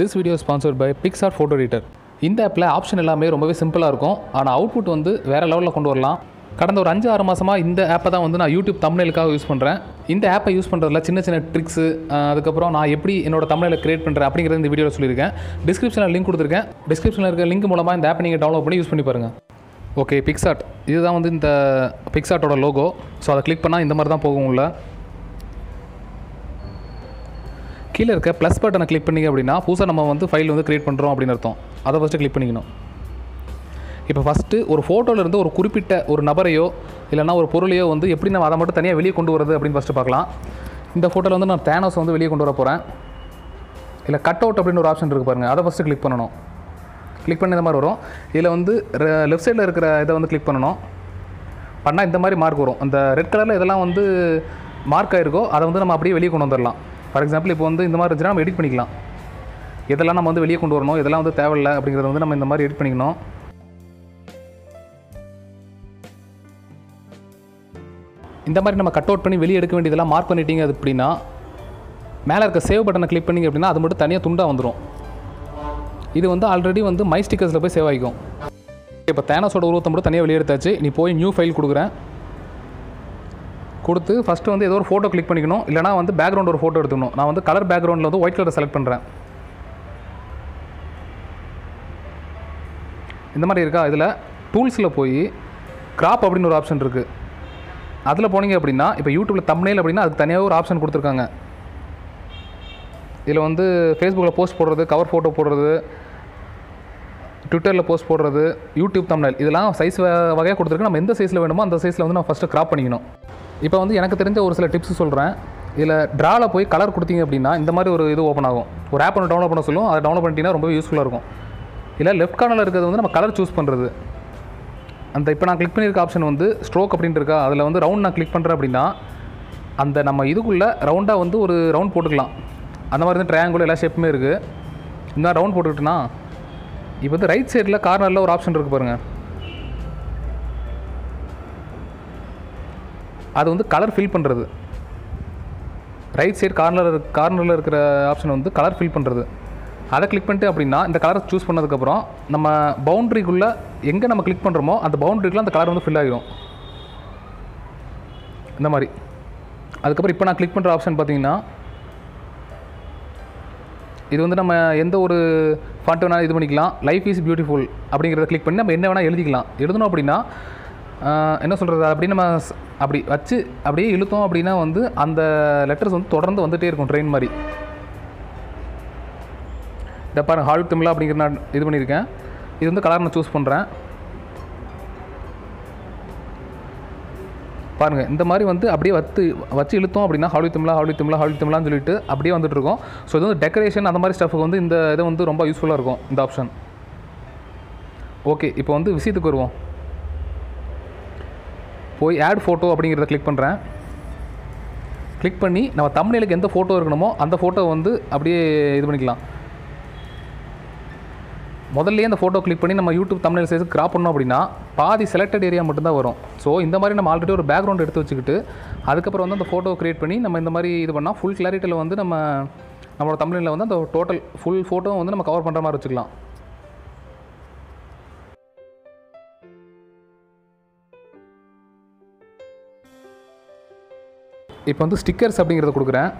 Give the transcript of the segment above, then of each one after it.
This video sponsored by PicsArt photo editor இந்த ஆப்பில் option எல்லாமே ரொம்பவே சிம்பிளாக இருக்கும். ஆனால் அவுட்புட் வந்து வேறு லெவலில் கொண்டு வரலாம். கடந்த ஒரு அஞ்சு ஆறு மாதமாக இந்த ஆப்பை தான் வந்து நான் யூடியூப் தமிழுக்காக யூஸ் பண்ணுறேன் இந்த ஆப்பை யூஸ் பண்ணுறதுல சின்ன சின்ன ட்ரிக்ஸு அதுக்கப்புறம் நான் எப்படி என்னோட தமிழில் கிரியேட் பண்ணுறேன் அப்படிங்கிறது இந்த வீடியோவில் சொல்லியிருக்கேன். டிஸ்கிரிப்ஷனில் லிங்க் கொடுத்துருக்கேன். டிஸ்கிரிப்ஷனில் இருக்க லிங்க் மூலமாக இந்த ஆப்பை நீங்கள் டவுன்லோட் பண்ணி யூஸ் பண்ணி பாருங்கள் ஓகே பிக்சாட் இதுதான் வந்து இந்த பிக்சாட்டோட லோகோ ஸோ அதை கிளிக் பண்ணால் இந்த மாதிரி தான் போகும் உள்ள கீழே இருக்க ப்ளஸ் பட்டனை கிளிக் பண்ணிங்க அப்படின்னா புதுசாக நம்ம வந்து ஃபைல் வந்து க்ரியேட் பண்ணுறோம் அப்படின்னு அர்த்தம். அதை ஃபஸ்ட்டு கிளிக் பண்ணிக்கணும். இப்போ ஃபஸ்ட்டு ஒரு ஃபோட்டோலேருந்து ஒரு குறிப்பிட்ட ஒரு நபரையோ இல்லைனா ஒரு பொருளையோ வந்து எப்படி நம்ம அதை மட்டும் தனியாக வெளியே கொண்டு வரது அப்படின்னு ஃபஸ்ட்டு பார்க்கலாம். இந்த ஃபோட்டோவில் வந்து நான் தேனோஸ் வந்து வெளியே கொண்டு வர போகிறேன் இல்லை கட் அவுட் அப்படின்னு ஒரு ஆப்ஷன் இருக்குது பாருங்கள் அதை ஃபஸ்ட்டு கிளிக் பண்ணணும். கிளிக் பண்ணி இந்த மாதிரி வரும். இதில் வந்து லெஃப்ட் சைடில் இருக்கிற இதை வந்து கிளிக் பண்ணணும். பண்ணால் இந்த மாதிரி மார்க் வரும். அந்த ரெட் கலரில் இதெல்லாம் வந்து மார்க் ஆயிருக்கோ அதை வந்து நம்ம அப்படியே வெளியே கொண்டு வந்துடலாம் ஃபார் எக்ஸாம்பிள் இப்போ வந்து இந்த மாதிரி இருந்துச்சுன்னா நம்ம எடிட் பண்ணிக்கலாம். இதெல்லாம் நம்ம வந்து வெளியே கொண்டு வரணும் இதெல்லாம் வந்து தேவையில்லை அப்படிங்கிறத வந்து நம்ம இந்த மாதிரி எடிட் பண்ணிக்கணும். இந்த மாதிரி நம்ம கட் அவுட் பண்ணி வெளியே எடுக்க வேண்டியதெல்லாம் மார்க் பண்ணிட்டீங்க அது அப்படின்னா மேலே இருக்க சேவ் பட்டனை கிளிக் பண்ணிங்க அப்படின்னா அது மட்டும் தனியாக துண்டாக வந்துடும் இது வந்து ஆல்ரெடி வந்து மை ஸ்டிக்கர்ஸில் போய் சேவ் ஆகிக்கும். இப்போ தேனஸோட உருவத்தை மட்டும் தனியாக வெளியே எடுத்தாச்சு. நீ போய் நியூ ஃபைல் கொடுக்குறேன். கொடுத்து ஃபஸ்ட்டு வந்து ஏதோ ஒரு ஃபோட்டோ கிளிக் பண்ணிக்கணும். இல்லைனா வந்து பேக்ரவுண்ட் ஒரு ஃபோட்டோ எடுத்துக்கணும். நான் வந்து கலர் பேக்ரவுண்டில் வந்து ஒயிட் கலர் செலக்ட் பண்ணுறேன் இந்த மாதிரி இருக்கா? இதில் டூல்ஸில் போய் கிராப் அப்படின்னு ஒரு ஆப்ஷன் இருக்குது அதில் போனீங்க அப்படின்னா இப்போ யூடியூப்பில் தம்னேல் அப்படின்னா அதுக்கு தனியாக ஒரு ஆப்ஷன் கொடுத்துருக்காங்க. இதில் வந்து ஃபேஸ்புக்கில் போஸ்ட் போடுறது கவர் ஃபோட்டோ போடுறது ட்விட்டரில் போஸ்ட் போடுறது யூடியூப் தமிழ் இதெல்லாம் சைஸ் வகையாக கொடுத்துருக்கு. நம்ம எந்த சைஸில் வேணுமோ அந்த சைஸில் வந்து நம்ம ஃபஸ்ட்டு கிராப் பண்ணிக்கணும். இப்போ வந்து எனக்கு தெரிஞ்ச ஒரு சில டிப்ஸ் சொல்கிறேன் இதில் ட்ராவில் போய் கலர் கொடுத்தீங்க அப்படின்னா இந்த மாதிரி ஒரு இது ஓப்பன் ஆகும். ஒரு ஆப் ஒன்று டவுன்லோட் பண்ண சொல்லும். அதை டவுன்லோட் பண்ணிட்டீங்கன்னா ரொம்ப யூஸ்ஃபுல்லாக இருக்கும். இல்லை லெஃப்ட் கார்னரில் இருக்கிறது வந்து நம்ம கலர் சூஸ் பண்ணுறது அந்த இப்போ நான் கிளிக் பண்ணியிருக்க ஆப்ஷன் வந்து ஸ்ட்ரோக் அப்படின்ட்டு இருக்கா? அதில் வந்து ரவுண்ட் நான் கிளிக் பண்ணுறேன் அப்படின்னா அந்த நம்ம இதுக்குள்ளே ரவுண்டாக வந்து ஒரு ரவுண்ட் போட்டுக்கலாம். அந்த மாதிரி வந்து ட்ரையாங்குள் எல்லா ஷேப்புமே இருக்குது இந்த மாதிரி ரவுண்ட் போட்டுக்கிட்டோன்னா இப்போ வந்து ரைட் சைடில் கார்னரில் ஒரு ஆப்ஷன் இருக்குது பாருங்கள் அது வந்து கலர் ஃபில் பண்ணுறது ரைட் சைடு கார்னர் கார்னரில் இருக்கிற ஆப்ஷன் வந்து கலர் ஃபில் பண்ணுறது அதை கிளிக் பண்ணிட்டு அப்படின்னா இந்த கலரை சூஸ் பண்ணதுக்கப்புறம் நம்ம பவுண்ட்ரிக்குள்ளே எங்கே நம்ம கிளிக் பண்ணுறோமோ அந்த பவுண்ட்ரிக்குள்ளே அந்த கலர் வந்து ஃபில் ஆகிடும் இந்த மாதிரி. அதுக்கப்புறம் இப்போ நான் கிளிக் பண்ணுற ஆப்ஷன் பார்த்தீங்கன்னா இது வந்து நம்ம எந்த ஒரு ஃபாண்ட் வேணாலும் இது பண்ணிக்கலாம். லைஃப் இஸ் பியூட்டிஃபுல் அப்படிங்கிறத கிளிக் பண்ணி நம்ம என்ன வேணால் எழுதிக்கலாம். எழுதணும் அப்படின்னா என்ன சொல்கிறது அப்படி நம்ம அப்படி வச்சு அப்படியே இழுத்தோம் அப்படின்னா வந்து அந்த லெட்டர்ஸ் வந்து தொடர்ந்து வந்துகிட்டே இருக்கும் ட்ரெயின் மாதிரி. இதை பாருங்கள் ஹால் திம்லா அப்படிங்கிற நான் இது பண்ணியிருக்கேன். இது வந்து கலர் நான் சூஸ் பண்ணுறேன் பாருங்கள் இந்த மாதிரி வந்து அப்படியே வத்து வச்சு இழுத்தோம் அப்படின்னா ஹாலி திம்லா ஹாலி திம்லா ஹாலி திம்லான்னு சொல்லிட்டு அப்படியே வந்துட்டு இருக்கோம். ஸோ இது வந்து டெக்கரேஷன் அந்த மாதிரி ஸ்டஃபுக்கு வந்து இந்த இது வந்து ரொம்ப யூஸ்ஃபுல்லாக இருக்கும் இந்த ஆப்ஷன் ஓகே இப்போ வந்து விஷயத்துக்கு வருவோம். போய் ஆட் ஃபோட்டோ அப்படிங்கிறத கிளிக் பண்ணுறேன் கிளிக் பண்ணி நம்ம தமிழுக்கு எந்த ஃபோட்டோ இருக்கணுமோ அந்த ஃபோட்டோ வந்து அப்படியே இது பண்ணிக்கலாம். முதல்லையே அந்த ஃபோட்டோ கிளிக் பண்ணி நம்ம யூடியூப் தமிழ் சைஸுக்கு கிராப் பண்ணோம் அப்படின்னா பாதி செலக்டட் ஏரியா மட்டும்தான் வரும். ஸோ இந்த மாதிரி நம்ம ஆல்ரெடி ஒரு பேக்ரவுண்ட் எடுத்து வச்சுக்கிட்டு அதுக்கப்புறம் வந்து அந்த ஃபோட்டோ க்ரியேட் பண்ணி நம்ம இந்த மாதிரி இது பண்ணால் ஃபுல் கிளாரிட்டியில் வந்து நம்ம நம்மளோட தமிழில் வந்து அந்த டோட்டல் ஃபுல் ஃபோட்டோ வந்து நம்ம கவர் பண்ணுற மாதிரி வச்சுக்கலாம். இப்போ வந்து ஸ்டிக்கர்ஸ் அப்படிங்கிறத கொடுக்குறேன்.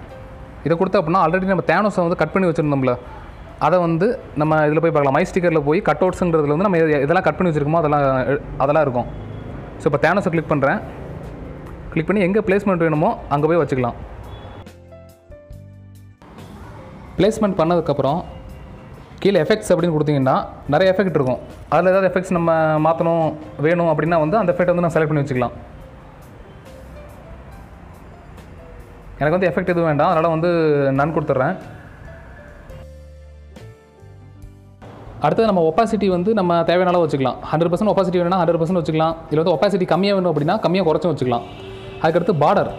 இதை கொடுத்தா அப்படின்னா ஆல்ரெடி நம்ம தேனோஸை வந்து கட் பண்ணி வச்சுருந்தோம்ல. அதை வந்து நம்ம இதில் போய் பார்க்கலாம். மை ஸ்டிக்கரில் போய் கட் அவுட்ஸுங்கிறதுல வந்து நம்ம இதெல்லாம் கட் பண்ணி வச்சுருக்கோமோ அதெல்லாம் அதெல்லாம் இருக்கும். ஸோ இப்போ தேனோஸை கிளிக் பண்ணுறேன் கிளிக் பண்ணி எங்கே பிளேஸ்மெண்ட் வேணுமோ அங்கே போய் வச்சுக்கலாம். பிளேஸ்மெண்ட் பண்ணதுக்கப்புறம் கீழே எஃபெக்ட்ஸ் அப்படின்னு கொடுத்தீங்கன்னா நிறைய எஃபெக்ட் இருக்கும். அதில் ஏதாவது எஃபெக்ட்ஸ் நம்ம மாற்றணும் வேணும் அப்படின்னா வந்து அந்த எஃபெக்ட் வந்து நம்ம செலக்ட் பண்ணி வச்சுக்கலாம். எனக்கு வந்து எஃபெக்ட் எதுவும் வேண்டாம். அதனால் வந்து நான் கொடுத்துட்றேன். அடுத்தது நம்ம ஒப்பாசிட்டி வந்து நம்ம தேவையான அளவு வச்சுக்கலாம். ஹண்ட்ரட் பர்சன்ட் ஒப்பாசிட்டி வேணும்னா ஹண்ட்ரட் பர்சன்ட் வச்சுக்கலாம். இல்லை வந்து ஒப்பாசிட்டி கம்மியாக வேணும் அப்படின்னா கம்மியாக குறைச்சும் வச்சுக்கலாம். அதுக்கடுத்து பார்டர்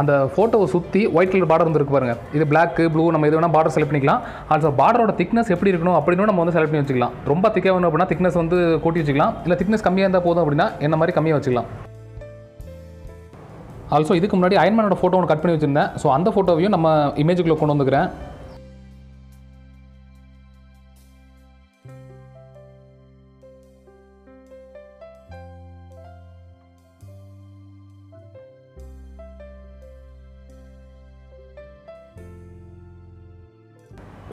அந்த ஃபோட்டோவை சுற்றி ஒயிட் கலர் பார்டர் வந்துருக்கு பாருங்கள் இது பிளாக்கு ப்ளூ நம்ம எது வேணால் பார்டர் செலக்ட் பண்ணிக்கலாம். ஆல்சோ பார்டரோட திக்னஸ் எப்படி இருக்கணும் அப்படின்னு நம்ம வந்து செலக்ட் பண்ணி வச்சுக்கலாம். ரொம்ப திக்காக வேணும் அப்படின்னா திக்னஸ் வந்து கூட்டி வச்சுக்கலாம். இல்லை திக்னஸ் கம்மியாக இருந்தால் போதும் அப்படின்னா என்ன மாதிரி கம்மியாக வச்சுக்கலாம். ஆல்சோ இதுக்கு முன்னாடி அயன்மேனோட ஃபோட்டோ ஒன்று கட் பண்ணி வச்சுருந்தேன். ஸோ அந்த ஃபோட்டோவையும் நம்ம இமேஜுக்குள்ளே கொண்டு வந்துக்கிறேன்.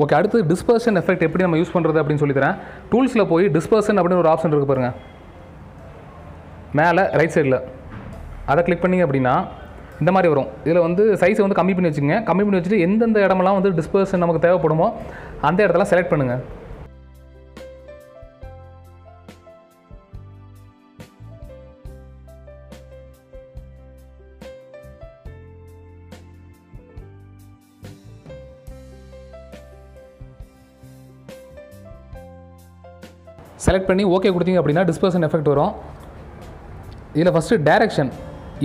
ஓகே அடுத்து டிஸ்பர்ஷன் எஃபெக்ட் எப்படி நம்ம யூஸ் பண்ணுறது அப்படின்னு சொல்லி தரேன் டூல்ஸில் போய் டிஸ்பர்ஷன் அப்படின்னு ஒரு ஆப்ஷன் இருக்குது பாருங்கள் மேலே ரைட் சைடில் அதை கிளிக் பண்ணிங்க அப்படின்னா இந்த மாதிரி வரும். இதில் வந்து சைஸை வந்து கம்மி பண்ணி வச்சுங்க கம்மி பண்ணி வச்சுட்டு எந்தெந்த இடமெல்லாம் வந்து டிஸ்பர்ஷன் நமக்கு தேவைப்படுமோ அந்த இடத்துல செலக்ட் பண்ணுங்கள் செலக்ட் பண்ணி ஓகே கொடுத்தீங்க அப்படின்னா டிஸ்பர்ஷன் எஃபெக்ட் வரும். இதில் ஃபஸ்ட்டு டேரக்ஷன்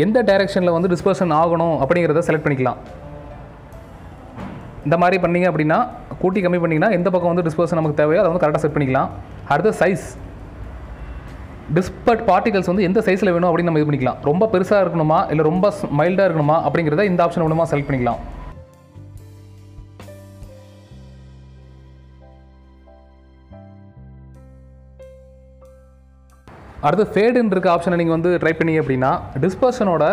எந்த டைரக்ஷனில் வந்து டிஸ்பர்ஷன் ஆகணும் அப்படிங்கிறத செலக்ட் பண்ணிக்கலாம். இந்த மாதிரி பண்ணீங்க அப்படின்னா கூட்டி கம்மி பண்ணிங்கன்னா எந்த பக்கம் வந்து டிஸ்பர்ஷன் நமக்கு தேவையோ அதை வந்து கரெக்டாக செட் பண்ணிக்கலாம். அடுத்து சைஸ் டிஸ்பர்ட் பார்ட்டிகல்ஸ் வந்து எந்த சைஸில் வேணும் அப்படின்னு நம்ம இது பண்ணிக்கலாம். ரொம்ப பெருசாக இருக்கணுமா இல்லை ரொம்ப மைல்டாக இருக்கணுமா அப்படிங்கிறத இந்த ஆப்ஷன் மூலமாக செலக்ட் பண்ணிக்கலாம். அடுத்து ஃபேடுன்னு இருக்க ஆப்ஷனை நீங்கள் வந்து ட்ரை பண்ணீங்க அப்படின்னா டிஸ்பர்ஷனோட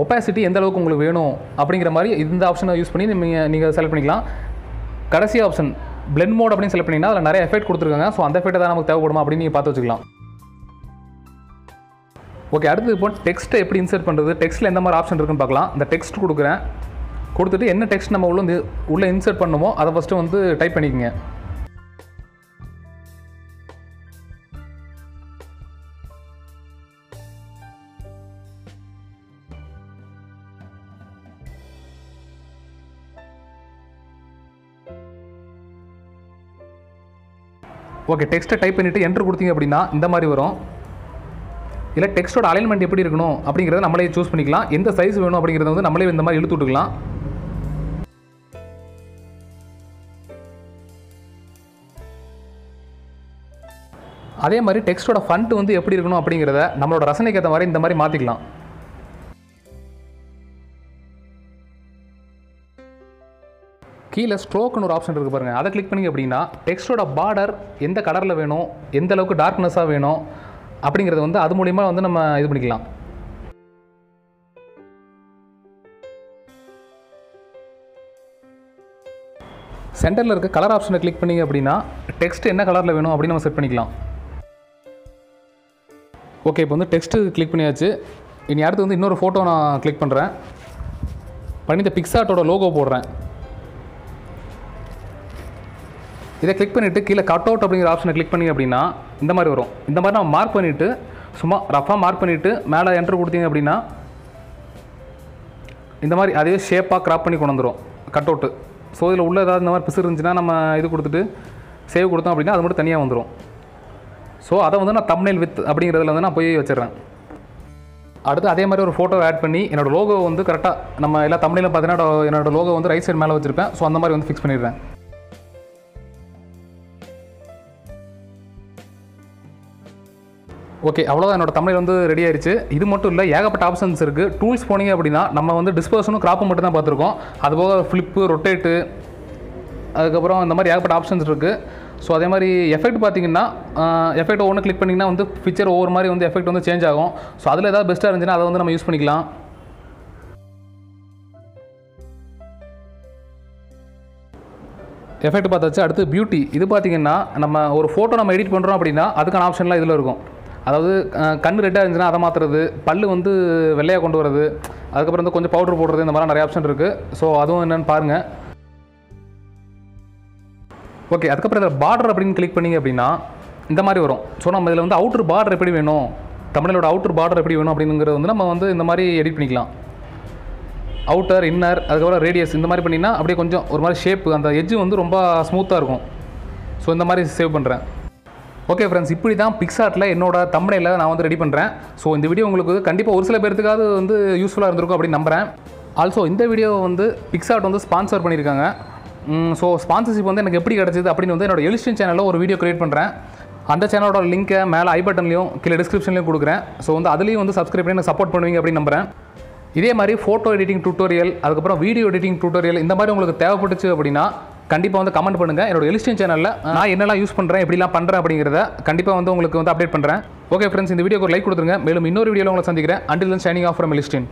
ஒப்பாசிட்டி எந்த அளவுக்கு உங்களுக்கு வேணும் அப்படிங்கிற மாதிரி இந்த ஆப்ஷனை யூஸ் பண்ணி நீங்கள் நீங்கள் செலக்ட் பண்ணிக்கலாம். கடைசி ஆப்ஷன் பிளெண்ட் மோட் அப்படின்னு செலக்ட் பண்ணிங்கன்னா அதில் நிறைய எஃபெக்ட் கொடுத்துருக்காங்க. ஸோ அந்த எஃபெக்ட் தான் நமக்கு தேவைப்படுமா அப்படின்னு நீங்கள் பார்த்து வச்சுக்கலாம். ஓகே அடுத்து இப்போ டெக்ஸ்ட்டை எப்படி இன்சர்ட் பண்ணுறது டெக்ஸ்ட்டில் எந்த மாதிரி ஆப்ஷன் இருக்குன்னு பார்க்கலாம். இந்த டெக்ஸ்ட் கொடுக்குறேன். கொடுத்துட்டு என்ன டெக்ஸ்ட் நம்ம உள்ள உள்ளே இன்சர்ட் பண்ணுமோ அதை ஃபஸ்ட்டு வந்து டைப் பண்ணிக்கங்க. ஓகே டெக்ஸ்ட்டை டைப் பண்ணிவிட்டு என்ட்ரு கொடுத்தீங்க அப்படின்னா இந்த மாதிரி வரும். இல்லை டெக்ஸ்ட்டோட அலைன்மெண்ட் எப்படி இருக்கணும் அப்படிங்கிறத நம்மளே சூஸ் பண்ணிக்கலாம். எந்த சைஸ் வேணும் அப்படிங்கிறத வந்து நம்மளே இந்த மாதிரி இழுத்து விட்டுக்கலாம். அதே மாதிரி டெக்ஸ்ட்டோட ஃபண்ட் வந்து எப்படி இருக்கணும் அப்படிங்கிறத நம்மளோட ரசனைக்கு ஏற்ற மாதிரி இந்த மாதிரி மாற்றிக்கலாம் கீழே ஸ்ட்ரோக்னு ஒரு ஆப்ஷன் இருக்குது பாருங்கள் அதை கிளிக் பண்ணிங்க அப்படின்னா டெக்ஸ்ட்டோட பார்டர் எந்த கலரில் வேணும் எந்த அளவுக்கு டார்க்னஸாக வேணும் அப்படிங்கிறத வந்து அது மூலிமா வந்து நம்ம இது பண்ணிக்கலாம். சென்டரில் இருக்க கலர் ஆப்ஷனை கிளிக் பண்ணிங்க அப்படின்னா டெக்ஸ்ட் என்ன கலரில் வேணும் அப்படின்னு நம்ம செட் பண்ணிக்கலாம். ஓகே இப்போ வந்து டெக்ஸ்ட்டு கிளிக் பண்ணியாச்சு. இனி அடுத்து வந்து இன்னொரு ஃபோட்டோ நான் கிளிக் பண்ணுறேன் பண்ணி இந்த பிக்ஸார்ட்டோட லோகோ போடுறேன். இதை கிளிக் பண்ணிவிட்டு கீழே கட் அவுட் அப்படிங்கிற ஆப்ஷனை கிளிக் பண்ணி அப்படின்னா இந்த மாதிரி வரும். இந்த மாதிரி நம்ம மார்க் பண்ணிவிட்டு சும்மா ரஃபாக மார்க் பண்ணிவிட்டு மேலே என்ட்ரு கொடுத்தீங்க அப்படின்னா இந்த மாதிரி அதே ஷேப்பாக கிராப் பண்ணி கொண்டு வந்துடும் கட் அவுட்டு ஸோ இதில் உள்ள ஏதாவது இந்த மாதிரி பிசு இருந்துச்சுன்னா நம்ம இது கொடுத்துட்டு சேவ் கொடுத்தோம் அப்படின்னா அது மட்டும் தனியாக வந்துடும் ஸோ அதை வந்து நான் தம்னைல் வித் அப்படிங்கிறதுல வந்து நான் போய் வச்சிடுறேன். அடுத்து அதே மாதிரி ஒரு ஃபோட்டோ ஆட் பண்ணி என்னோட லோகோ வந்து கரெக்டாக நம்ம எல்லா தமிழிலும் பார்த்தீங்கன்னா என்னோட லோகோ வந்து ரைட் சைடு மேலே வச்சுருப்பேன். ஸோ அந்த மாதிரி வந்து ஃபிக்ஸ் பண்ணிடுறேன். ஓகே அவ்வளோதான் என்னோட தமிழ் வந்து ரெடி ஆயிடுச்சு இது மட்டும் இல்லை ஏகப்பட்ட ஆப்ஷன்ஸ் இருக்குது டூல்ஸ் போனீங்க அப்படின்னா நம்ம வந்து டிஸ்பர்ஷனும் கிராப்பும் மட்டும் தான் பார்த்துருக்கோம். அதுபோக ஃப்ளிப்பு ரொட்டேட்டு அதுக்கப்புறம் இந்த மாதிரி ஏகப்பட்ட ஆப்ஷன்ஸ் இருக்குது ஸோ அதே மாதிரி எஃபெக்ட் பார்த்தீங்கன்னா எஃபெக்ட் ஒன்று கிளிக் பண்ணிங்கன்னா வந்து பிக்சர் ஒவ்வொரு மாதிரி வந்து எஃபெக்ட் வந்து சேஞ்ச் ஆகும். ஸோ அதில் ஏதாவது பெஸ்ட்டாக இருந்துச்சுன்னா அதை வந்து நம்ம யூஸ் பண்ணிக்கலாம். எஃபெக்ட் பார்த்தாச்சு. அடுத்து பியூட்டி இது பார்த்தீங்கன்னா நம்ம ஒரு ஃபோட்டோ நம்ம எடிட் பண்ணுறோம் அப்படின்னா அதுக்கான ஆப்ஷன்லாம் இதில் இருக்கும். அதாவது கண் ரெட்டாக இருந்துச்சுன்னா அதை மாற்றுறது பல்லு வந்து வெள்ளையாக கொண்டு வரது அதுக்கப்புறம் வந்து கொஞ்சம் பவுடர் போடுறது இந்த மாதிரி நிறைய ஆப்ஷன் இருக்குது ஸோ அதுவும் என்னென்னு பாருங்கள் ஓகே அதுக்கப்புறம் இதில் பார்டர் அப்படின்னு கிளிக் பண்ணீங்க அப்படின்னா இந்த மாதிரி வரும். ஸோ நம்ம இதில் வந்து அவுட்ரு பார்டர் எப்படி வேணும்? தமிழோட அவுட்ரு பார்டர் எப்படி வேணும் அப்படிங்கிறது வந்து நம்ம வந்து இந்த மாதிரி எடிட் பண்ணிக்கலாம். அவுட்டர் இன்னர் அதுக்கப்புறம் ரேடியஸ் இந்த மாதிரி பண்ணிங்கன்னா அப்படியே கொஞ்சம் ஒரு மாதிரி ஷேப் அந்த எஜ்ஜு வந்து ரொம்ப ஸ்மூத்தாக இருக்கும். ஸோ இந்த மாதிரி சேவ் பண்ணுறேன் ஓகே ஃப்ரெண்ட்ஸ் இப்படி தான் பிக்ஸார்ட்டில் என்னோட தம்பனையில் நான் வந்து ரெடி பண்ணுறேன் ஸோ இந்த வீடியோ உங்களுக்கு கண்டிப்பாக ஒரு சில பேர்த்துக்காவது வந்து யூஸ்ஃபுல்லாக இருந்திருக்கும் அப்படின்னு நம்புகிறேன் ஆல்சோ இந்த வீடியோவை வந்து பிக்ஸார்ட் வந்து ஸ்பான்சர் பண்ணியிருக்காங்க ஸோ ஸ்பான்சர்ஷிப் வந்து எனக்கு எப்படி கிடச்சிது அப்படின்னு வந்து என்னோட எலிஸ்டன் சேனலில் ஒரு வீடியோ கிரியேட் பண்ணுறேன் அந்த சேனலோட லிங்க்கை மேலே ஐ பட்டன்லையும் கீழே டிஸ்கிரிப்ஷன்லையும் கொடுக்குறேன். ஸோ வந்து அதுலேயும் வந்து சப்ஸ்கிரைப் பண்ணி எனக்கு சப்போர்ட் பண்ணுவீங்க அப்படின்னு நம்புகிறேன் இதே மாதிரி ஃபோட்டோ எடிட்டிங் டூட்டோரியல் அதுக்கப்புறம் வீடியோ எடிட்டிங் டூட்டோரியல் இந்த மாதிரி உங்களுக்கு தேவைப்பட்டுச்சு அப்படின்னா கண்டிப்பாக வந்து கமெண்ட் பண்ணுங்கள் என்னோட எலிஸ்டின் சேனலில் நான் என்னெல்லாம் யூஸ் பண்ணுறேன் எப்படிலாம் பண்ணுறேன் அப்படிங்கிறத கண்டிப்பாக வந்து உங்களுக்கு வந்து அப்டேட் பண்ணுறேன் ஓகே ஃப்ரெண்ட்ஸ் இந்த வீடியோக்கு ஒரு லைக் கொடுத்துருங்க. மேலும் இன்னொரு வீடியோவில் உங்களை சந்திக்கிறேன். Until signing off from எலிஸ்டின்